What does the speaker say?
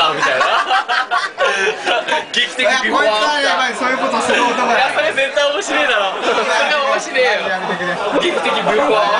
ターみたいな。劇的ビフォーアフター。やばいそういうことする男だいやそれ絶対面白いだろ。それ面白いよ。劇的ビフォーアフター。